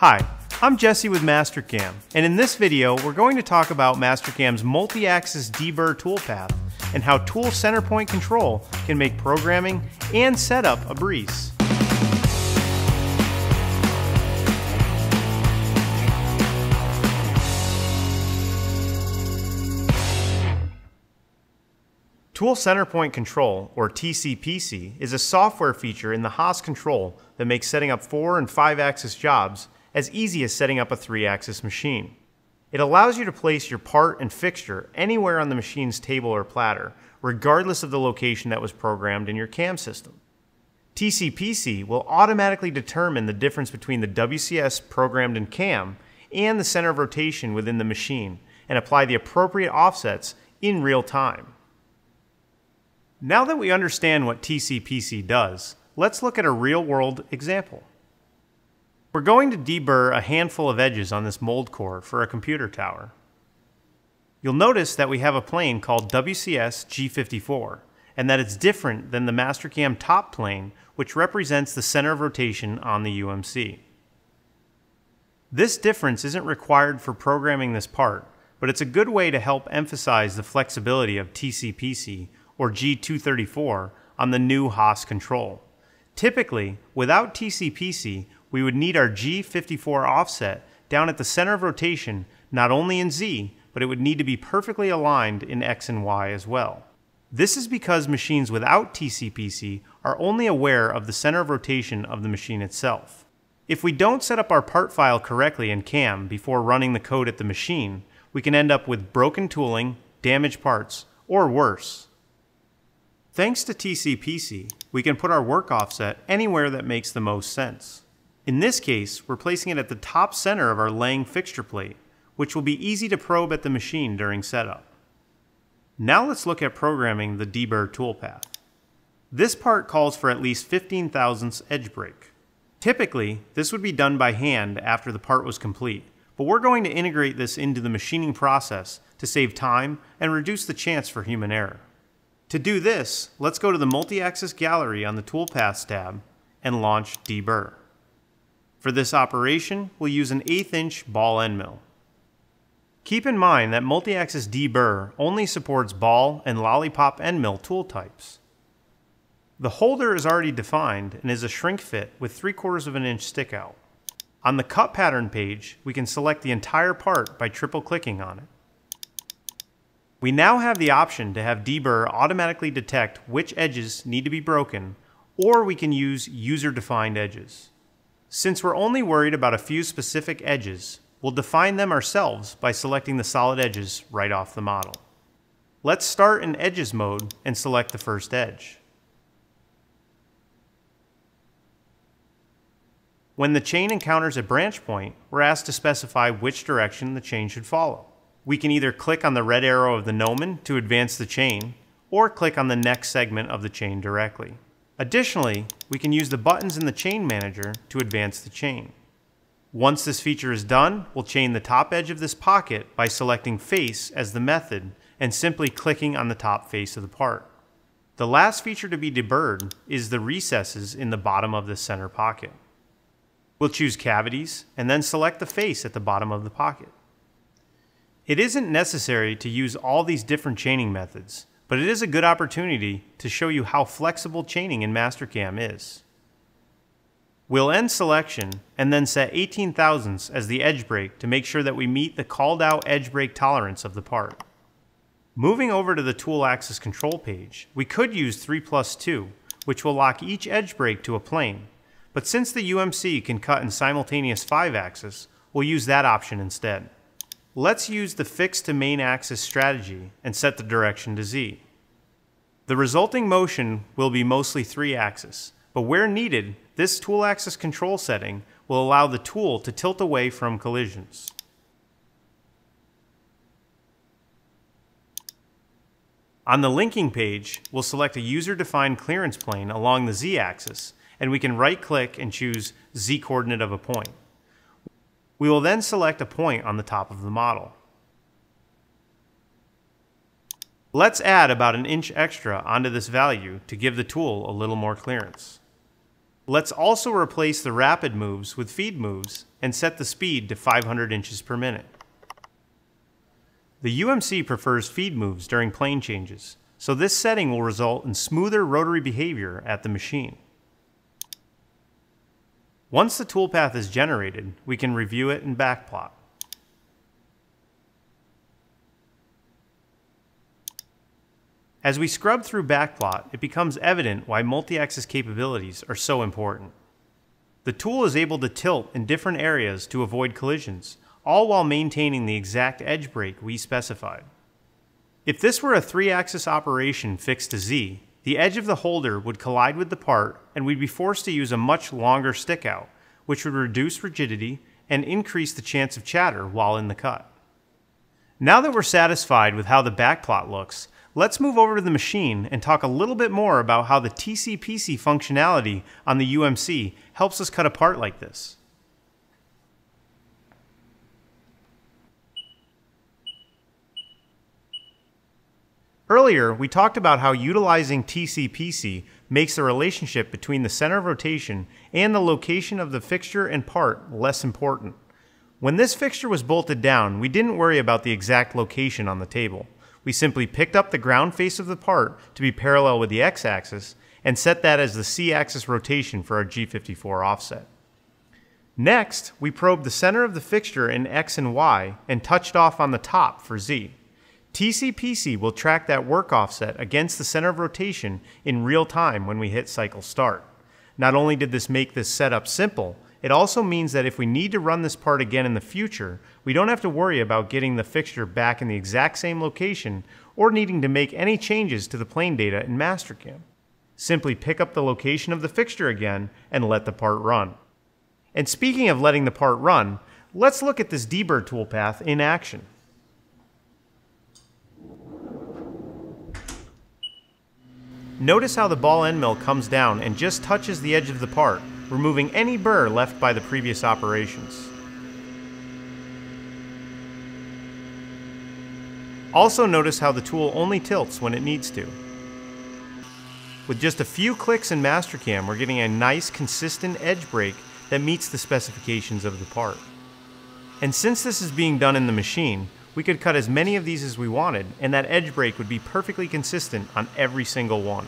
Hi, I'm Jesse with Mastercam, and in this video we're going to talk about Mastercam's multi-axis deburr toolpath and how tool center point control can make programming and setup a breeze. Tool Center Point Control, or TCPC, is a software feature in the Haas control that makes setting up 4 and 5 axis jobs as easy as setting up a 3 axis machine. It allows you to place your part and fixture anywhere on the machine's table or platter, regardless of the location that was programmed in your CAM system. TCPC will automatically determine the difference between the WCS programmed in CAM and the center of rotation within the machine and apply the appropriate offsets in real time. Now that we understand what TCPC does, let's look at a real-world example. We're going to deburr a handful of edges on this mold core for a computer tower. You'll notice that we have a plane called WCS G54, and that it's different than the Mastercam top plane, which represents the center of rotation on the UMC. This difference isn't required for programming this part, but it's a good way to help emphasize the flexibility of TCPC or G234 on the new Haas control. Typically, without TCPC, we would need our G54 offset down at the center of rotation not only in Z, but it would need to be perfectly aligned in X and Y as well. This is because machines without TCPC are only aware of the center of rotation of the machine itself. If we don't set up our part file correctly in CAM before running the code at the machine, we can end up with broken tooling, damaged parts, or worse. Thanks to TCPC, we can put our work offset anywhere that makes the most sense. In this case, we're placing it at the top center of our Lang fixture plate, which will be easy to probe at the machine during setup. Now let's look at programming the deburr toolpath. This part calls for at least 15 thousandths edge break. Typically, this would be done by hand after the part was complete, but we're going to integrate this into the machining process to save time and reduce the chance for human error. To do this, let's go to the Multi-Axis Gallery on the Toolpaths tab and launch deburr. For this operation, we'll use an eighth inch ball end mill. Keep in mind that multi-axis deburr only supports ball and lollipop end mill tool types. The holder is already defined and is a shrink fit with 3 quarters of an inch stick out. On the cut pattern page, we can select the entire part by triple clicking on it. We now have the option to have deburr automatically detect which edges need to be broken, or we can use user-defined edges. Since we're only worried about a few specific edges, we'll define them ourselves by selecting the solid edges right off the model. Let's start in Edges mode and select the first edge. When the chain encounters a branch point, we're asked to specify which direction the chain should follow. We can either click on the red arrow of the gnomon to advance the chain, or click on the next segment of the chain directly. Additionally, we can use the buttons in the chain manager to advance the chain. Once this feature is done, we'll chain the top edge of this pocket by selecting face as the method and simply clicking on the top face of the part. The last feature to be deburred is the recesses in the bottom of the center pocket. We'll choose cavities and then select the face at the bottom of the pocket. It isn't necessary to use all these different chaining methods, but it is a good opportunity to show you how flexible chaining in Mastercam is. We'll end selection and then set 18 thousandths as the edge break to make sure that we meet the called out edge break tolerance of the part. Moving over to the tool axis control page, we could use 3 plus 2, which will lock each edge break to a plane, but since the UMC can cut in simultaneous 5 axis, we'll use that option instead. Let's use the fix to main axis strategy and set the direction to Z. The resulting motion will be mostly 3 axis, but where needed, this tool axis control setting will allow the tool to tilt away from collisions. On the linking page, we'll select a user-defined clearance plane along the z-axis, and we can right-click and choose z-coordinate of a point. We will then select a point on the top of the model. Let's add about an inch extra onto this value to give the tool a little more clearance. Let's also replace the rapid moves with feed moves and set the speed to 500 inches per minute. The UMC prefers feed moves during plane changes, so this setting will result in smoother rotary behavior at the machine. Once the toolpath is generated, we can review it and backplot. As we scrub through Backplot, it becomes evident why multi-axis capabilities are so important. The tool is able to tilt in different areas to avoid collisions, all while maintaining the exact edge break we specified. If this were a three-axis operation fixed to Z, the edge of the holder would collide with the part and we'd be forced to use a much longer stick out, which would reduce rigidity and increase the chance of chatter while in the cut. Now that we're satisfied with how the backplot looks, Let's move over to the machine and talk a little bit more about how the TCPC functionality on the UMC helps us cut a part like this. Earlier, we talked about how utilizing TCPC makes the relationship between the center of rotation and the location of the fixture and part less important. When this fixture was bolted down, we didn't worry about the exact location on the table we simply picked up the ground face of the part to be parallel with the x-axis and set that as the c-axis rotation for our G54 offset. Next, we probed the center of the fixture in x and y and touched off on the top for z. TCPC will track that work offset against the center of rotation in real time when we hit cycle start. Not only did this make this setup simple, it also means that if we need to run this part again in the future, we don't have to worry about getting the fixture back in the exact same location or needing to make any changes to the plane data in Mastercam. Simply pick up the location of the fixture again and let the part run. And speaking of letting the part run, let's look at this deburr toolpath in action. Notice how the ball end mill comes down and just touches the edge of the part, removing any burr left by the previous operations. Also notice how the tool only tilts when it needs to. With just a few clicks in Mastercam, we're getting a nice consistent edge break that meets the specifications of the part. And since this is being done in the machine, we could cut as many of these as we wanted, and that edge break would be perfectly consistent on every single one.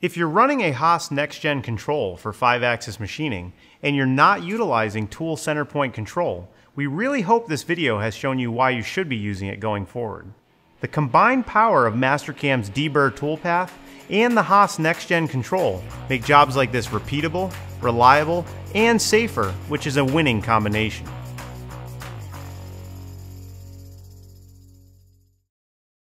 If you're running a Haas next-gen control for 5-axis machining, and you're not utilizing tool center point control, we really hope this video has shown you why you should be using it going forward. The combined power of Mastercam's deburr toolpath and the Haas next-gen control make jobs like this repeatable, reliable, and safer, which is a winning combination.